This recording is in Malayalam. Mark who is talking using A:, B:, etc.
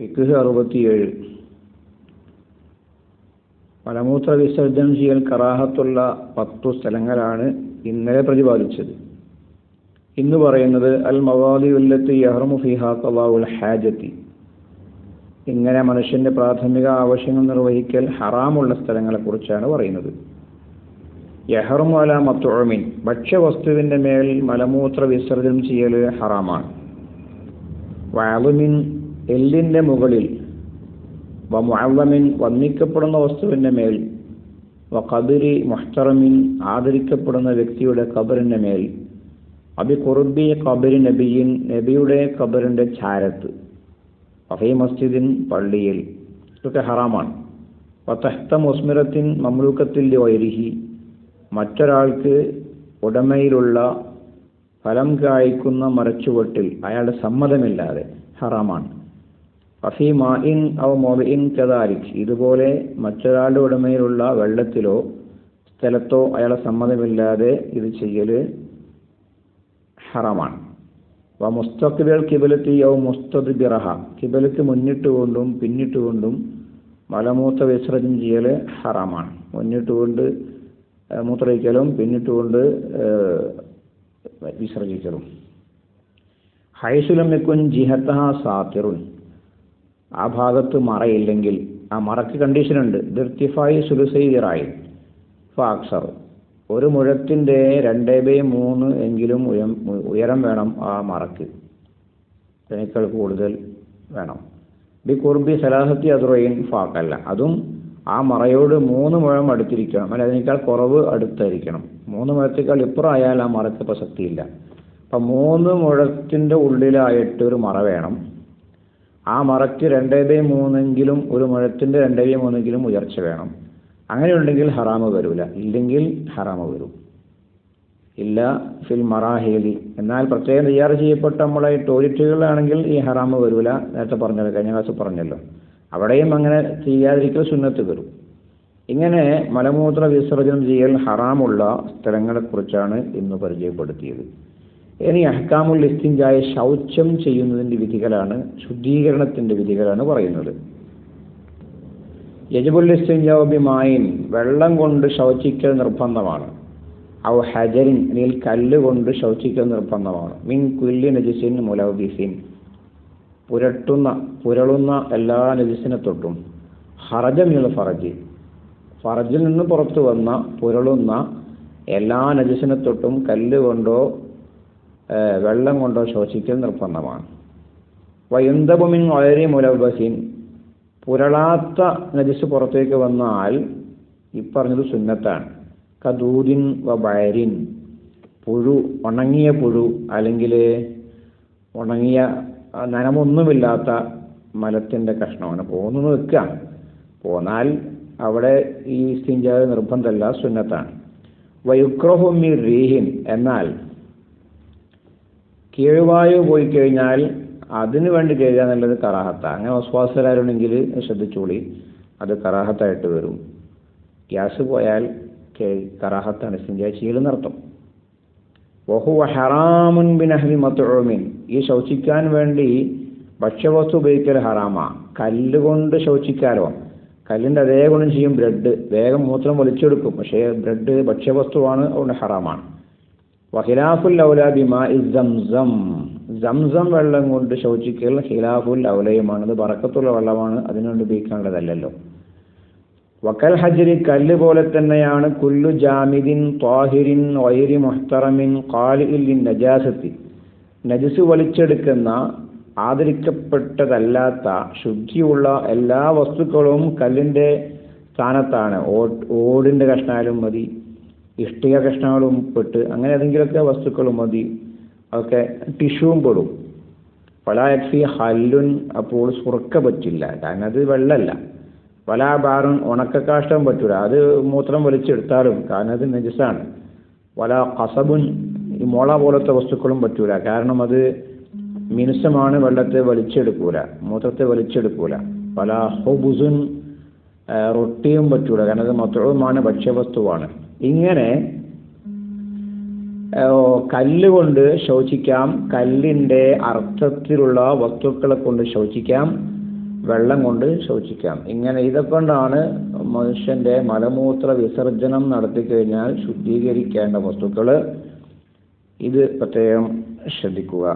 A: ഫിഖ് അറുപത്തിയേഴ്. മലമൂത്ര വിസർജനം ചെയ്യൽ കറാഹത്തുള്ള പത്തു സ്ഥലങ്ങളാണ് ഇന്നലെ പ്രതിപാദിച്ചത്. ഇന്ന് പറയുന്നത് അൽ മവാദി ഉല്ലത്ത് യഹ്റമു ഫിഹാ ഖളാഉൽ ഹാജത്തി. ഇങ്ങനെ മനുഷ്യന്റെ പ്രാഥമിക ആവശ്യങ്ങൾ നിർവഹിക്കൽ ഹറാമുള്ള സ്ഥലങ്ങളെക്കുറിച്ചാണ് പറയുന്നത്. യഹ്റമു അല മത്തുഴമിൻ ഭക്ഷ്യവസ്തുവിന്റെ മേൽ മലമൂത്ര വിസർജനം ചെയ്യൽ ഹറാമാണ്. വാളുമിൻ എല്ലിന്റെ മുകളിൽ വ മുഅവ്വമിൻ വന്ദിക്കപ്പെടുന്ന വസ്തുവിന്റെ മേൽ വ കബിരി മുഹ്തറമിൻ ആദരിക്കപ്പെടുന്ന വ്യക്തിയുടെ കബറിന്റെ മേൽ അബി കുറുബി ഖബരി നബിയിൻ നബിയുടെ ഖബറിന്റെ ചാരത്ത് അഫൈ മസ്ജിദിൻ പള്ളിയിൽ. ഇതൊക്കെ ഹറാമാണ്. വത്തഹ്ത മുസ്മിറത്തിൻ മമ്ലൂക്കത്തിൽ വൈരിഹി മറ്റൊരാൾക്ക് ഉടമയിലുള്ള ഫലം കായ്ക്കുന്ന മരച്ചുവട്ടിൽ അയാളുടെ സമ്മതമില്ലാതെ ഹറാമാണ്. ഫഫി മാഇൻ ഔ മൊബിൻ കദാലിക്. ഇതുപോലെ മറ്റൊരാളുടെ ഉടമയിലുള്ള വെള്ളത്തിലോ സ്ഥലത്തോ അയാളെ സമ്മതമില്ലാതെ ഇത് ചെയ്യൽ ഹറാമാണ്. വ മുസ്തഖ്ബിൽ കിബലത്തി ഔ മുസ്തദ്ബിറഹ. കിബലക്ക് മുന്നിട്ടുകൊണ്ടും പിന്നിട്ടുകൊണ്ടും മലമൂത്ത വിസർജനം ചെയ്യൽ ഹറാമാണ്. മുന്നിട്ടുകൊണ്ട് മൂത്രയിക്കലും പിന്നിട്ടുകൊണ്ട് വിസർജിക്കലും ഹൈസുലം വെക്കുൻ സാത്തിറുൻ. ആ ഭാഗത്ത് മറയില്ലെങ്കിൽ ആ മറക്ക് കണ്ടീഷനുണ്ട് ദിർത്തിഫായി സുലുസൈറായി ഫാക്സർ. ഒരു മുഴത്തിന്റെ രണ്ട് ബൈ മൂന്ന് എങ്കിലും ഉയം ഉയരം വേണം ആ മറക്ക് അതിനേക്കാൾ കൂടുതൽ വേണം. ബി കുർബി സലാഹത്തി അതുറയിൻ ഫാക്കല്ല. അതും ആ മറയോട് മൂന്ന് മുഴം അടുത്തിരിക്കണം. അല്ല അതിനേക്കാൾ കുറവ് അടുത്തായിരിക്കണം. മൂന്ന് മുഴത്തേക്കാൾ ഇപ്പുറമായാൽ ആ മറക്ക് പ്രസക്തിയില്ല. അപ്പം മൂന്ന് മുഴത്തിന്റെ ഉള്ളിലായിട്ട് ഒരു മറ വേണം. ആ മറയ്ക്ക് രണ്ടേ ബൈ മൂന്നെങ്കിലും ഒരു മുഴത്തിന്റെ രണ്ടേ ബൈ മൂന്നെങ്കിലും ഉയർച്ച വേണം. അങ്ങനെയുണ്ടെങ്കിൽ ഹറാമ് വരൂല. ഇല്ലെങ്കിൽ ഹറാമ് വരും. ഇല്ല ഫിൽ മറാഹേലി. എന്നാൽ പ്രത്യേകം തയ്യാർ ചെയ്യപ്പെട്ട നമ്മളെ ടോയ്ലറ്റുകളിലാണെങ്കിൽ ഈ ഹറാമ് വരൂല. നേരത്തെ പറഞ്ഞല്ലോ കഴിഞ്ഞ ക്ലാസ് പറഞ്ഞല്ലോ. അവിടെയും അങ്ങനെ ചെയ്യാതിരിക്കൽ സുന്നത്ത് വരും. ഇങ്ങനെ മലമൂത്ര വിസർജനം ചെയ്യൽ ഹറാമുള്ള സ്ഥലങ്ങളെക്കുറിച്ചാണ് ഇന്ന് പരിചയപ്പെടുത്തിയത്. ഇനി അഹ്കാമുൽ ഇസ്തിഞ്ചായ ശൗചം ചെയ്യുന്നതിന്റെ വിധികളാണ് ശുദ്ധീകരണത്തിന്റെ വിധികളാണ് പറയുന്നത്. യജബുൽ ഇസ്തിഞ്ചാബിമായിൻ വെള്ളം കൊണ്ട് ശൗചിക്കൽ നിർബന്ധമാണ്. ഔ ഹജരിൻ അല്ലെങ്കിൽ കല്ല് കൊണ്ട് ശൗചിക്കൽ നിർബന്ധമാണ്. മിൻ കുല്ലി നജിസിൻ മുലൗബിസിൻ പുരട്ടുന്ന പുരളുന്ന എല്ലാ നജിസിനെ തൊട്ടും. ഹറജ മിൽ ഫറജ് ഫറജിൽ നിന്ന് പുറത്തു വന്ന പുരളുന്ന എല്ലാ നജിസിനെ തൊട്ടും കല്ല് കൊണ്ടോ വെള്ളം കൊണ്ടോ ശോഷിക്കൽ നിർബന്ധമാണ്. വയന്തപുമിൻ വളരെ മുലബസിൻ പുരളാത്ത നജസ് പുറത്തേക്ക് വന്നാൽ ഇപ്പറഞ്ഞത് പറഞ്ഞത് സുന്നത്താണ്. കദൂരിൻ വ ബയരിൻ പുഴു ഉണങ്ങിയ പുഴു അല്ലെങ്കിൽ ഉണങ്ങിയ നനമൊന്നുമില്ലാത്ത മലത്തിന്റെ കഷ്ണമാണ് പോകുന്നു വെക്കുക പോന്നാൽ അവിടെ ഈ സ്റ്റിഞ്ചാത് നിർബന്ധമല്ല സുന്നത്താണ്. വയുക്രഹുമി റീഹിൻ. എന്നാൽ കീഴ്വായു പോയി കഴിഞ്ഞാൽ അതിനു വേണ്ടി കഴുകുക എന്നുള്ളത് കറാഹത്ത. അങ്ങനെ വസ്വാസരാരുണ്ടെങ്കിൽ ശ്രദ്ധിച്ചോളി അത് കറാഹത്തായിട്ട് വരും. ഗ്യാസ് പോയാൽ കറാഹത്താണ് സിഞ്ചായ ചെയ്യലെന്നർത്ഥം വഹുവ ഹറാമുൻ ബിൻ അഹ്ലി മത്തുമിൻ ഈ ശൗചിക്കാൻ വേണ്ടി ഭക്ഷ്യവസ്തു ഉപയോഗിക്കൽ ഹറാമാ. കല്ലുകൊണ്ട് ശൗചിക്കാലോ. കല്ലിന്റെ അതേ ഗുണം ചെയ്യും ബ്രെഡ്. വേഗം മൂത്രം വലിച്ചെടുക്കും. പക്ഷേ ബ്രെഡ് ഭക്ഷ്യവസ്തുവാണ് അതുകൊണ്ട് ഹറാമാണ്. വഹിലാഫുൽ ഔലാബിമ സംസം വെള്ളം കൊണ്ട് ശൗചിക്കൽ ഹിലാഫുൽ ഔലയുമാണ് ഇത് പറക്കത്തുള്ള വെള്ളമാണ് അതിനുകൊണ്ട് ഉപയോഗിക്കാനുള്ളതല്ലല്ലോ. വക്കൽ ഹജരി കല്ല് പോലെ തന്നെയാണ് കുല്ലു ജാമിദിൻ ത്വാഹിരിൻ വൈരി മുഹ്തറമിൻ കാലിൻ നജാസത്തി. നജസ് വലിച്ചെടുക്കുന്ന ആദരിക്കപ്പെട്ടതല്ലാത്ത ശുദ്ധിയുള്ള എല്ലാ വസ്തുക്കളും കല്ലിന്റെ സ്ഥാനത്താണ്. ഓടിന്റെ കഷ്ണാലും മതി. ഇഷ്ടിക കഷ്ണങ്ങളും പെട്ട് അങ്ങനെ ഏതെങ്കിലുമൊക്കെ വസ്തുക്കളും മതി. അതൊക്കെ ടിഷ്യൂവും പെടും. പലായക്സി ഹല്ലുൻ അപ്പോൾ സുറക്ക പറ്റില്ല. കാരണം അത് വെള്ളമല്ല. ഉണക്ക ഉണക്കക്കാഷ്ടം പറ്റൂല. അത് മൂത്രം വലിച്ചെടുത്താലും കാരണം അത് നജസാണ്. പല കസബുൻ ഈ മുള പോലത്തെ വസ്തുക്കളും പറ്റൂല. കാരണം അത് മിനുസമാണ് വെള്ളത്തെ വലിച്ചെടുക്കൂല. മൂത്രത്തെ വലിച്ചെടുക്കൂല. പല ഹൊബുസുൻ റൊട്ടിയും പറ്റൂല. കാരണം അത് മൊത്തവുമാണ് ഭക്ഷ്യവസ്തുവാണ്. ഇങ്ങനെ കല്ലുകൊണ്ട് ശോചിക്കാം. കല്ലിന്റെ അർത്ഥത്തിലുള്ള വസ്തുക്കളെ കൊണ്ട് ശോചിക്കാം. വെള്ളം കൊണ്ട് ശോചിക്കാം. ഇങ്ങനെ ഇതൊക്കൊണ്ടാണ് മനുഷ്യന്റെ മലമൂത്ര വിസർജനം നടത്തിക്കഴിഞ്ഞാൽ ശുദ്ധീകരിക്കേണ്ട വസ്തുക്കൾ ഇത് പ്രത്യേകം ശ്രദ്ധിക്കുക.